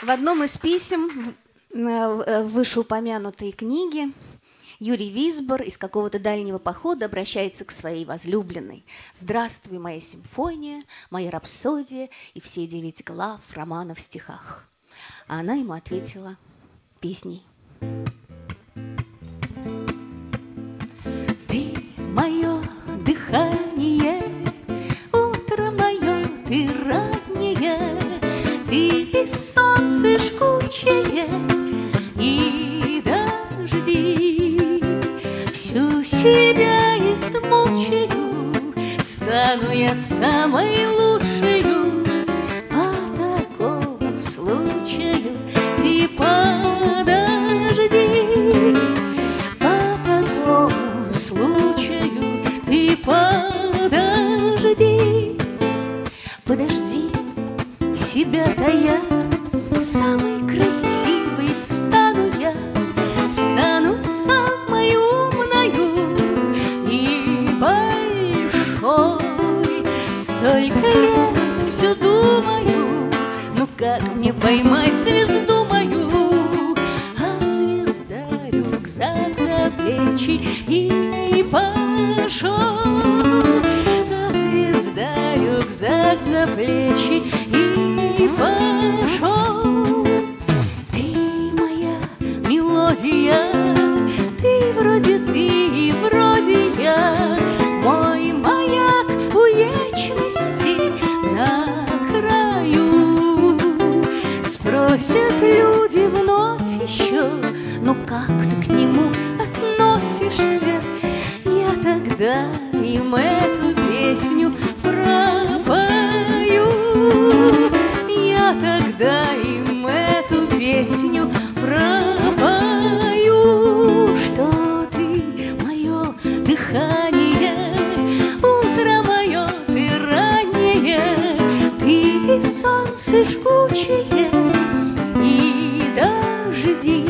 В одном из писем в э, вышеупомянутой книги Юрий Висбор из какого-то дальнего похода обращается к своей возлюбленной. «Здравствуй, моя симфония, моя рапсодия и все девять глав романа в стихах». А она ему ответила песней. Ты мое дыхание, утро мое, ты раннее, ты солнце жгучее и дожди. Всю себя измучаю, стану я самой лучшей по такому случаю. Ты подожди, по такому случаю ты подожди, подожди себя-то я самый красивый стану я, стану самой умною и большой. Столько лет все думаю, ну как мне поймать звезду мою? А звезда рюкзак за плечи и пошел. А звезда рюкзак за плечи и Спросят люди вновь еще, ну как ты к нему относишься? Я тогда им эту песню пропою. Я тогда им эту песню пропою, что ты мое дыхание, утро мое ты ты солнце жгучее груди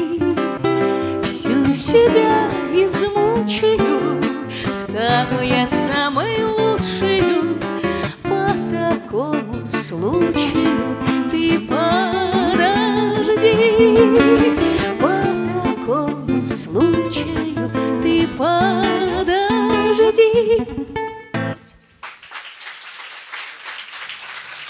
Всю себя измучаю Стану я самой лучшей По такому случаю. Ты подожди По такому случаю Ты подожди.